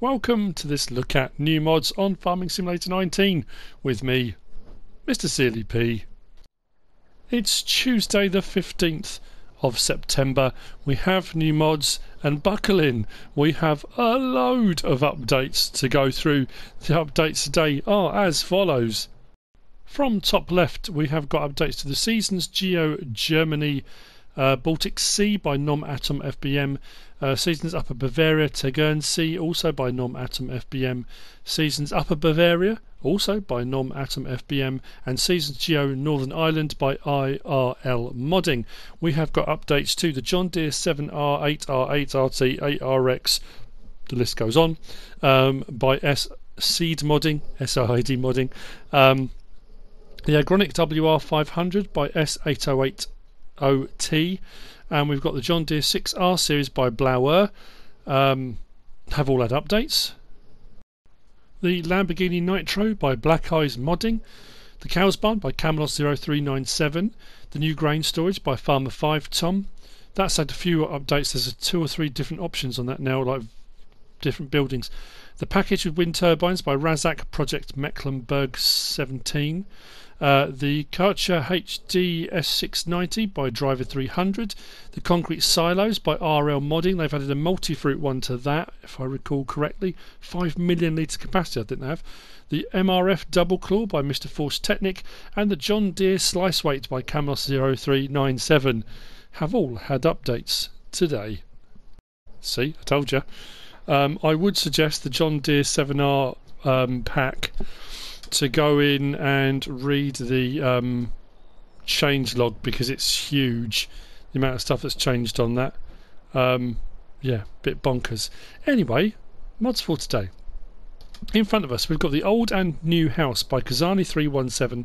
Welcome to this look at new mods on Farming Simulator 19 with me, Mr. Sealy P. It's Tuesday the 15th of September. We have new mods and buckle in. We have a load of updates to go through. The updates today are as follows. From top left, we have got updates to the Seasons Geo Germany uh, Baltic Sea by Nom Atom FBM. Uh, seasons Upper Bavaria Tegernsee also by Nom Atom FBM. Seasons Upper Bavaria also by Nom Atom FBM. And Seasons Geo Northern Ireland by IRL Modding. We have got updates to the John Deere 7R, 8R, 8RT, 8RX. The list goes on. Um, by S Seed Modding, SID Modding. Um, the Agronic WR500 by S808 OT. And we've got the John Deere 6R series by Blauer. Um, have all had updates. The Lamborghini Nitro by Black Eyes Modding. The Cows Barn by Camelot 0397. The new grain storage by Farmer 5 Tom. That's had a few updates. There's two or three different options on that now, like different buildings. The package with wind turbines by Razak Project Mecklenburg 17. Uh, the Karcher HD S690 by Driver 300. The Concrete Silos by RL Modding. They've added a multi fruit one to that, if I recall correctly. 5 million litre capacity, I think they have. The MRF Double Claw by Mr. Force Technic. And the John Deere Slice Weight by Camelos 0397 have all had updates today. See, I told you. Um, I would suggest the John Deere 7R um, pack to go in and read the um, change log because it's huge. The amount of stuff that's changed on that. Um, yeah, bit bonkers. Anyway, mods for today. In front of us, we've got the old and new house by Czarny317.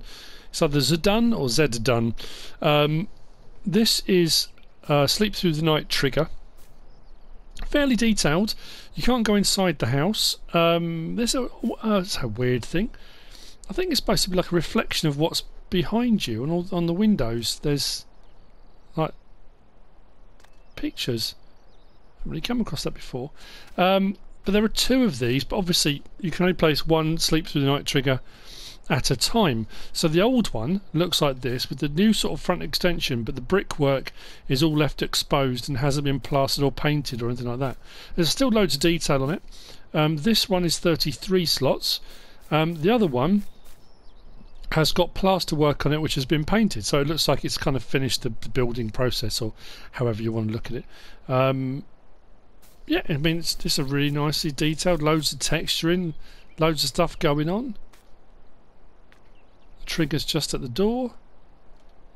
It's either Zedun or Zedun. Um, this is uh, sleep through the night trigger. Fairly detailed. You can't go inside the house. Um, there's a, uh, a weird thing. I think it's supposed to be like a reflection of what's behind you, and all, on the windows there's like pictures. I haven't really come across that before. Um, but there are two of these, but obviously you can only place one sleep through the night trigger at a time. So the old one looks like this with the new sort of front extension, but the brickwork is all left exposed and hasn't been plastered or painted or anything like that. There's still loads of detail on it. Um, this one is 33 slots. Um, the other one has got plaster work on it which has been painted. So it looks like it's kind of finished the, the building process or however you want to look at it. Um, yeah I mean it's just a really nicely detailed loads of texturing loads of stuff going on. The trigger's just at the door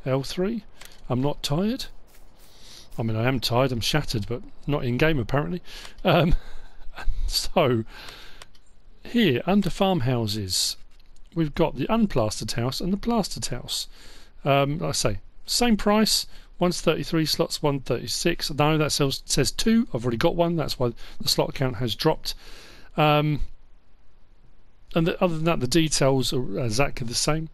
L3 I'm not tired. I mean I am tired I'm shattered but not in game apparently. Um, so here under farmhouses we've got the unplastered house and the plastered house. Um, like I say, same price. One's 33 slots, 136. No, that sells, says two. I've already got one. That's why the slot count has dropped. Um, and the, other than that, the details are exactly the same.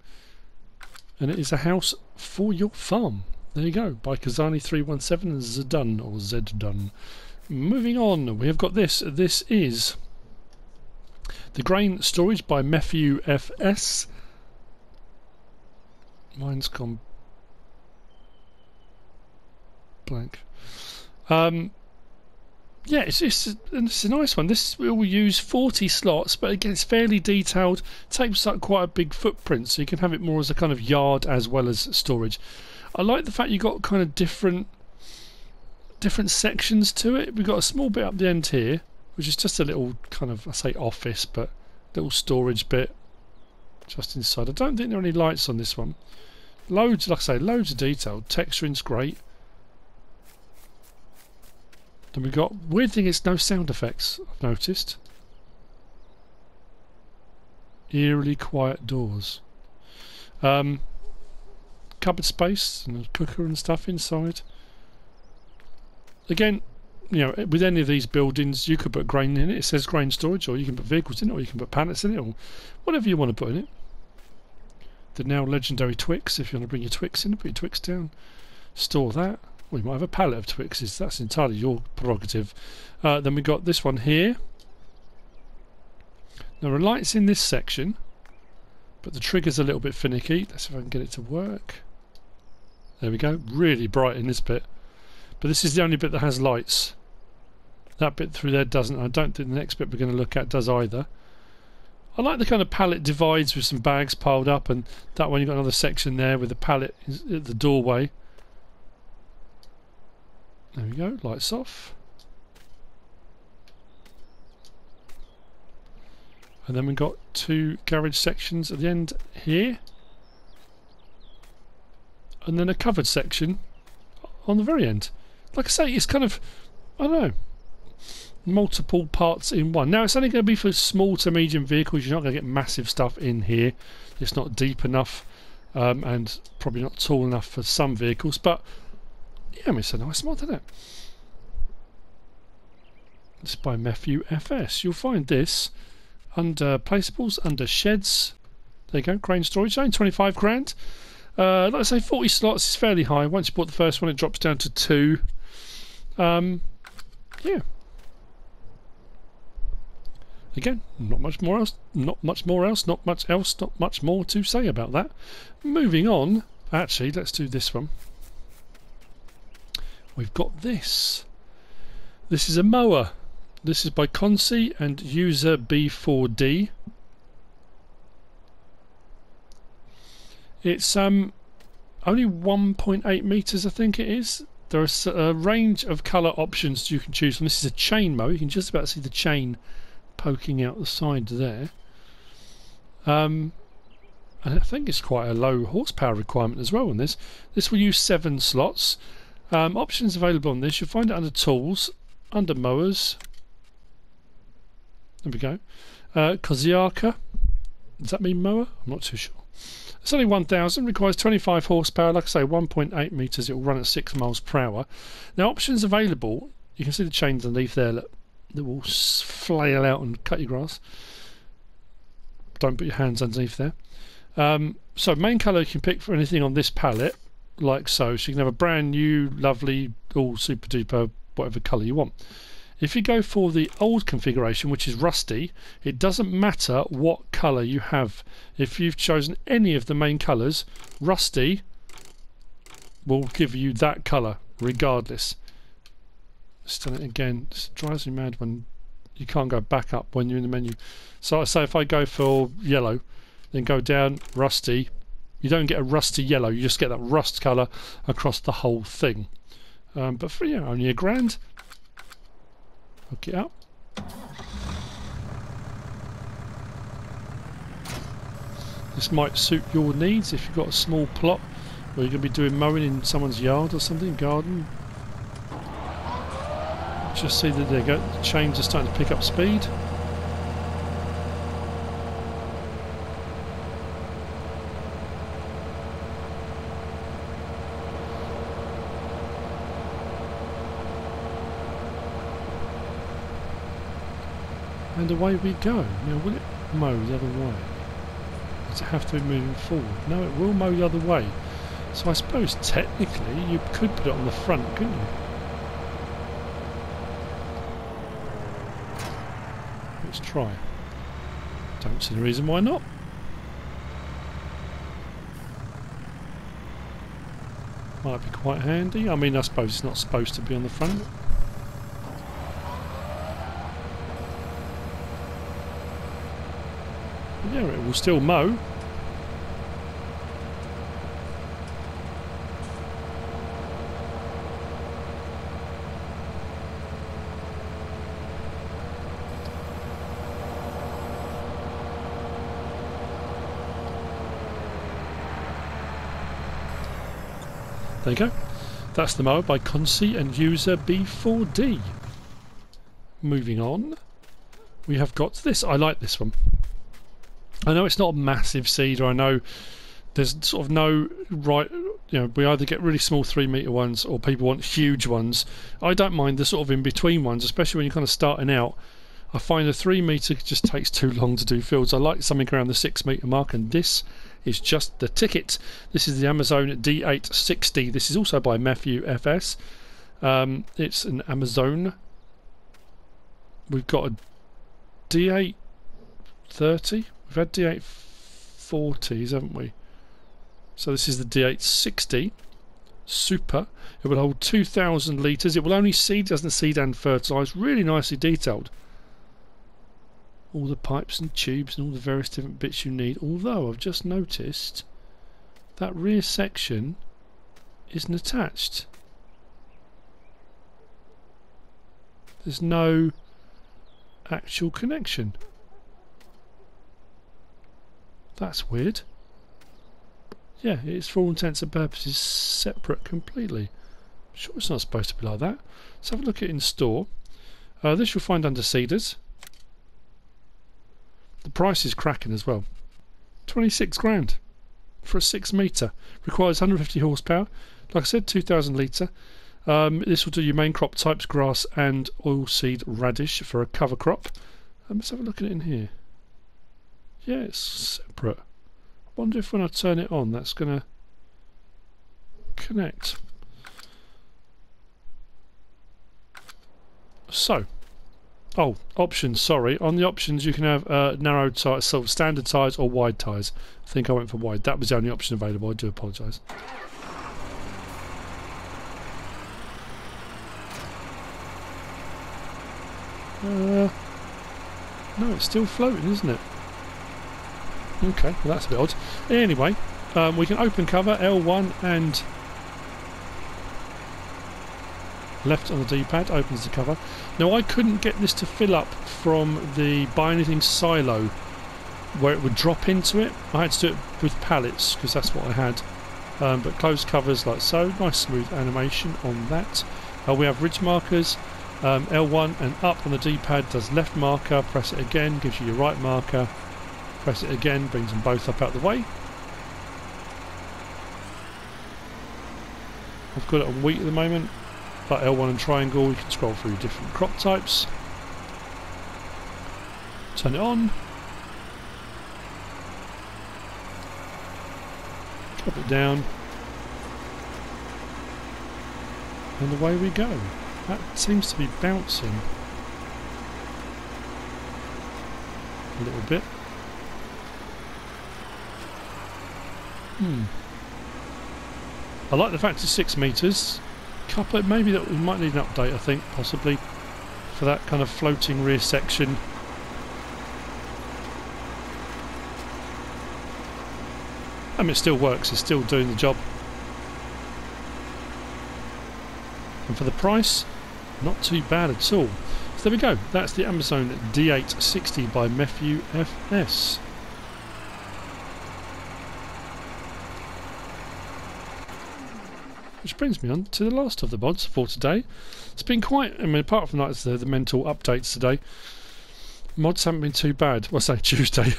And it is a house for your farm. There you go, by Czarny317 and Zedun, or Zedun. Moving on, we have got this. This is the grain storage by Mefiu FS. Mine's gone blank. Um, yeah, it's, it's, it's a nice one. This will use 40 slots, but again, it's fairly detailed. Takes up quite a big footprint, so you can have it more as a kind of yard as well as storage. I like the fact you've got kind of different different sections to it. We've got a small bit up the end here, which is just a little kind of I say office, but little storage bit just inside. I don't think there are any lights on this one. Loads, like I say, loads of detail. Texturing's great. Then we got weird thing is no sound effects. I've noticed. Eerily quiet doors. Um, cupboard space and a cooker and stuff inside. Again, you know, with any of these buildings, you could put grain in it. It says grain storage, or you can put vehicles in it, or you can put pallets in it, or whatever you want to put in it. The now legendary Twix, if you want to bring your Twix in, put your Twix down, store that. We might have a pallet of Twixes. That's entirely your prerogative. Uh, then we got this one here. There are lights in this section, but the trigger's a little bit finicky. Let's see if I can get it to work. There we go. Really bright in this bit. But this is the only bit that has lights. That bit through there doesn't. I don't think the next bit we're going to look at does either. I like the kind of pallet divides with some bags piled up and that one you've got another section there with the pallet at the doorway. There we go, lights off. And then we've got two garage sections at the end here. And then a covered section on the very end. Like I say, it's kind of, I don't know, multiple parts in one. Now it's only going to be for small to medium vehicles. You're not going to get massive stuff in here. It's not deep enough um, and probably not tall enough for some vehicles. But yeah, I mean, it's a nice mod, isn't it? It's by Mefiu FS. You'll find this under placeables, under sheds. There you go, crane storage zone, 25 grand. Uh, like I say, 40 slots is fairly high. Once you bought the first one, it drops down to two. Um, yeah, Again, not much more else. Not much more else. Not much else. Not much more to say about that. Moving on. Actually, let's do this one. We've got this. This is a mower. This is by Consi and user B4D. It's um only 1.8 meters, I think it is. There are a range of color options you can choose from. This is a chain mower. You can just about see the chain poking out the side there. Um, and I think it's quite a low horsepower requirement as well on this. This will use seven slots. Um, options available on this, you'll find it under tools, under mowers. There we go. Uh, Koziaka. Does that mean mower? I'm not too sure. It's only 1000, requires 25 horsepower, like I say, 1.8 metres, it will run at 6 miles per hour. Now, options available, you can see the chains underneath there, look that will flail out and cut your grass. Don't put your hands underneath there. Um, so main colour you can pick for anything on this palette, like so. So you can have a brand new, lovely, all super duper, whatever colour you want. If you go for the old configuration, which is rusty, it doesn't matter what colour you have. If you've chosen any of the main colours, rusty will give you that colour regardless. It again. It drives me mad when you can't go back up when you're in the menu. So I say if I go for yellow, then go down rusty, you don't get a rusty yellow. You just get that rust colour across the whole thing. Um, but for know, only a grand. Hook it up. This might suit your needs if you've got a small plot where you're going to be doing mowing in someone's yard or something, garden, just see that there you go, the chains are starting to pick up speed. And away we go. Now will it mow the other way? Does it have to be moving forward? No, it will mow the other way. So I suppose technically you could put it on the front, couldn't you? Let's try. Don't see the reason why not. Might be quite handy. I mean, I suppose it's not supposed to be on the front. Yeah, it will still mow. There you go. That's the mower by Consi and user B4D. Moving on, we have got this. I like this one. I know it's not a massive seeder. I know there's sort of no right. You know, we either get really small three meter ones or people want huge ones. I don't mind the sort of in between ones, especially when you're kind of starting out. I find a three meter just takes too long to do fields. I like something around the six meter mark, and this is just the ticket. This is the Amazone D860. This is also by Mefiu FS. Um, it's an Amazone. We've got a D8 D830. We've had D840s, haven't we? So this is the D860 Super. It will hold 2,000 litres. It will only seed, doesn't seed and fertilise. Really nicely detailed. All the pipes and tubes and all the various different bits you need. Although I've just noticed that rear section isn't attached. There's no actual connection. That's weird. Yeah, it's for all intents and purposes separate completely. I'm sure it's not supposed to be like that. Let's have a look at in store. Uh, this you'll find under Seeders. The price is cracking as well. 26 grand for a 6 metre. Requires 150 horsepower. Like I said, 2000 litre. Um, this will do your main crop types, grass and oilseed radish for a cover crop. Um, let's have a look at it in here. Yeah, it's separate wonder if when I turn it on that's going to connect. So, oh, options, sorry. On the options you can have uh, narrow tyres, so standard tyres or wide tyres. I think I went for wide. That was the only option available. I do apologise. Uh, no, it's still floating, isn't it? Okay, well that's a bit odd. Anyway, um, we can open cover L1 and left on the D-pad opens the cover. Now I couldn't get this to fill up from the buy anything silo where it would drop into it. I had to do it with pallets because that's what I had. Um, but closed covers like so, nice smooth animation on that. Uh, we have ridge markers. Um, L1 and up on the D-pad does left marker, press it again, gives you your right marker. Press it again, brings them both up out of the way. I've got it on wheat at the moment, but L1 and triangle, you can scroll through different crop types. Turn it on. Drop it down. And away we go. That seems to be bouncing a little bit. Hmm. I like the fact it's six metres. Couple, maybe that we might need an update. I think possibly for that kind of floating rear section. I mean, it still works. It's still doing the job. And for the price, not too bad at all. So there we go. That's the Amazone D860 by Mefiu FS. Which brings me on to the last of the mods for today. It's been quite, I mean, apart from that, the, the mental updates today, mods haven't been too bad. Well, say Tuesday.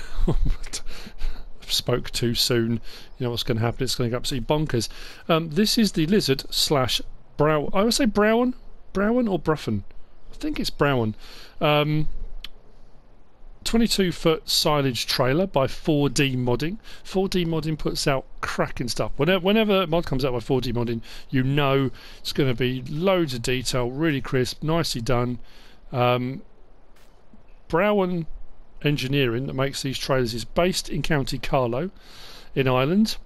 spoke too soon. You know what's going to happen. It's going to go absolutely bonkers. Um, this is the lizard slash brow. I would say Browen, Browen or Bruffen. I think it's Browen. Um, 22 foot silage trailer by 4D modding. 4D modding puts out cracking stuff. Whenever, whenever mod comes out by 4D modding, you know it's going to be loads of detail, really crisp, nicely done. Um, Broughan Engineering that makes these trailers is based in County Carlow in Ireland.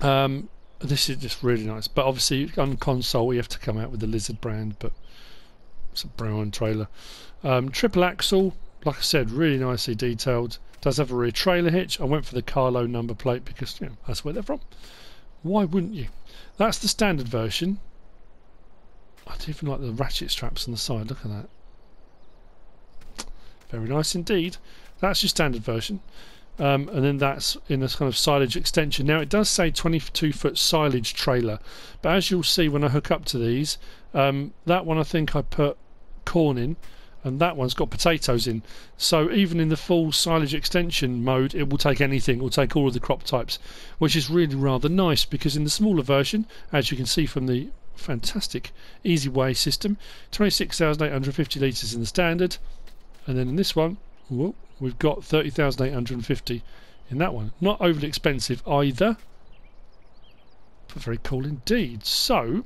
Um, this is just really nice, but obviously on console you have to come out with the Lizard brand, but it's a Broughan trailer. Um, triple axle, like I said, really nicely detailed. Does have a rear trailer hitch. I went for the Carlow number plate because you know, that's where they're from. Why wouldn't you? That's the standard version. I do even like the ratchet straps on the side. Look at that. Very nice indeed. That's your standard version. Um, and then that's in a kind of silage extension. Now it does say 22 foot silage trailer, but as you'll see when I hook up to these, um, that one I think I put corn in and that one's got potatoes in. So even in the full silage extension mode, it will take anything, it will take all of the crop types, which is really rather nice because in the smaller version, as you can see from the fantastic Easy Way system, 26,850 litres in the standard, and then in this one, whoop, we've got 30,850 in that one. Not overly expensive either, very cool indeed. So,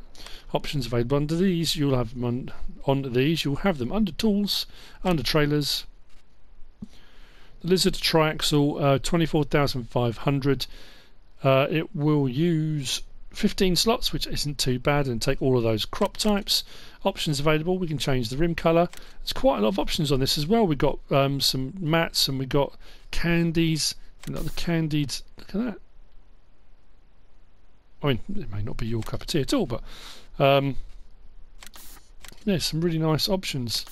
options available under these. You'll have them on, on these. You'll have them under tools, under trailers, The Lizard triaxle, uh, 24,500. Uh, it will use 15 slots, which isn't too bad, and take all of those crop types. Options available. We can change the rim colour. There's quite a lot of options on this as well. We've got um, some mats and we've got candies. The candied. Look at that. I mean, it may not be your cup of tea at all, but um, yeah, some really nice options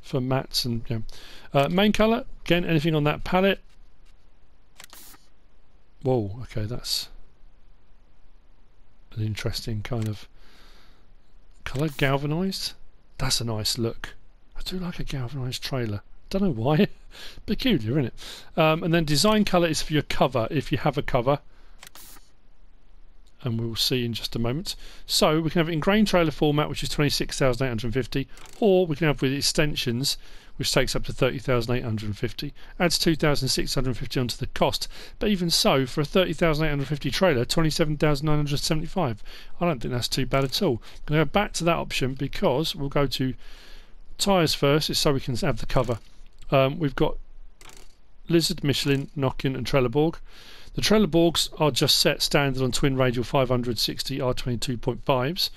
for mats and uh, main colour. Again, anything on that palette. Whoa, okay, that's an interesting kind of colour. Galvanised. That's a nice look. I do like a galvanised trailer. Don't know why. Peculiar, isn't it? Um, and then design colour is for your cover, if you have a cover and we'll see in just a moment. So we can have it in grain trailer format, which is 26,850, or we can have with extensions, which takes up to 30,850, adds 2,650 onto the cost. But even so, for a 30,850 trailer, 27,975. I don't think that's too bad at all. I'm going to go back to that option because we'll go to tyres first, it's so we can have the cover. Um, we've got Lizard, Michelin, Nokian, and Trelleborg. The Trelleborgs are just set standard on twin radial 560 R22.5s.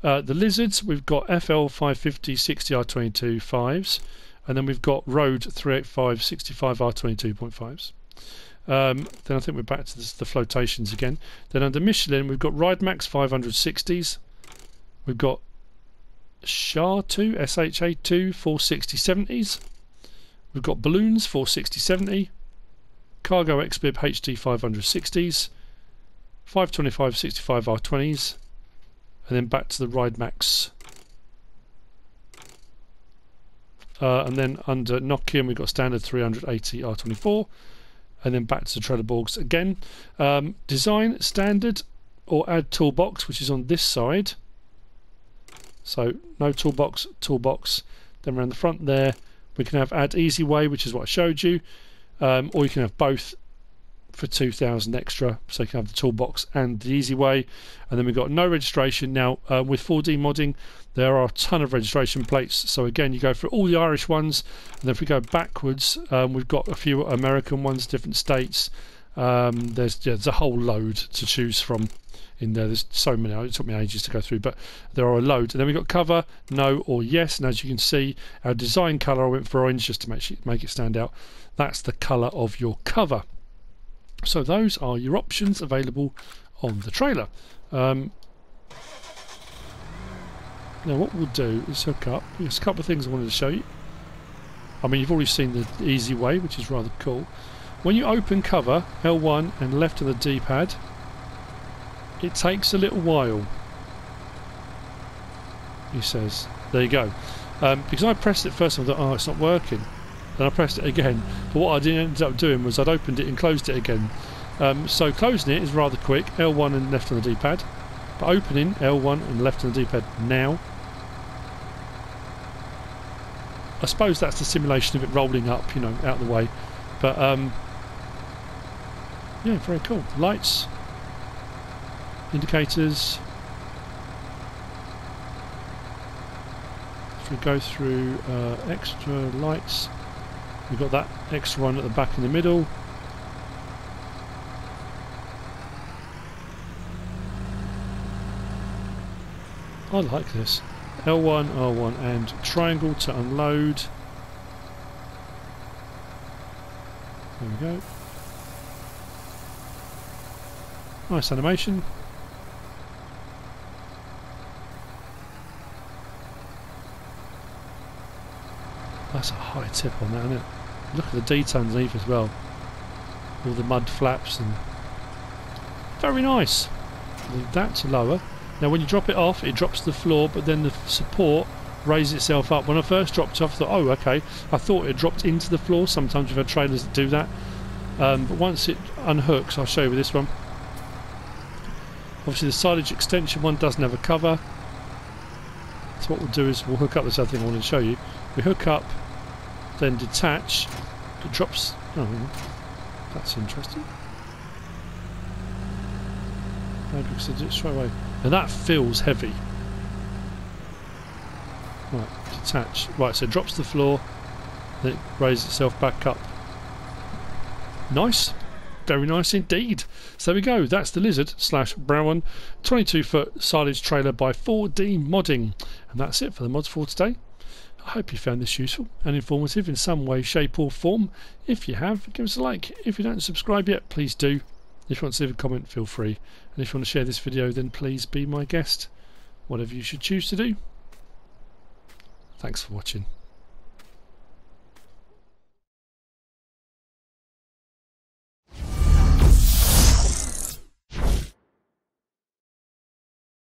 Uh, the Lizards, we've got FL 550 60 R22 5s, and then we've got Road 385 65 R22.5s. Um, then I think we're back to this, the flotations again. Then under Michelin, we've got Ride Max 560s. We've got SHA2, SHA2 460 70s. We've got Balloons 460 70. Cargo XBib HD 560s, 525 65 R20s, and then back to the Ride Max. Uh, and then under Nokian we've got standard 380 R24 and then back to the Trelleborgs again. Um, design standard or add toolbox which is on this side. So no toolbox, toolbox. Then around the front there we can have add easy way which is what I showed you um, or you can have both for 2000 extra so you can have the toolbox and the easy way. And then we've got no registration. Now uh, with 4d modding there are a ton of registration plates. So again you go for all the irish ones. And then if we go backwards um, we've got a few american ones different states. Um, there's, yeah, there's a whole load to choose from in there. There's so many. It took me ages to go through, but there are a load. And then we got cover, no or yes. And as you can see, our design colour I went for orange just to make make it stand out. That's the colour of your cover. So those are your options available on the trailer. Um, now what we'll do is hook up. There's a couple of things I wanted to show you. I mean you've already seen the easy way which is rather cool. When you open cover L1 and left of the D-pad it takes a little while he says. There you go. Um, because I pressed it first I thought oh it's not working. Then I pressed it again. But what I did end up doing was I'd opened it and closed it again. Um, so closing it is rather quick. L1 and left on the D-pad. But opening L1 and left on the D-pad now. I suppose that's the simulation of it rolling up, you know, out of the way. But um, yeah, very cool. Lights, indicators. If we go through uh, extra lights, we've got that extra one at the back in the middle. I like this. L1, R1 and triangle to unload. There we go. Nice animation. That's a high tip on that, isn't it? Look at the detail underneath as well. All the mud flaps and very nice. Leave that to lower. Now when you drop it off, it drops to the floor, but then the support raises itself up. When I first dropped off, I thought, oh, okay. I thought it dropped into the floor. Sometimes we've had trailers that do that. Um, but once it unhooks, I'll show you with this one. Obviously the silage extension one doesn't have a cover. So what we'll do is we'll hook up this other thing I wanted to show you. We hook up, then detach. It drops... Oh, that's interesting. I did it straight away. And that feels heavy. Right, detach. Right, so it drops to the floor, then it raises itself back up Nice. Very nice indeed. So there we go. That's the Lizard slash Brown 22 foot silage trailer by 4D Modding. And that's it for the mods for today. I hope you found this useful and informative in some way, shape, or form. If you have, give us a like. If you don't subscribe yet, please do. If you want to leave a comment, feel free. And if you want to share this video, then please be my guest. Whatever you should choose to do. Thanks for watching.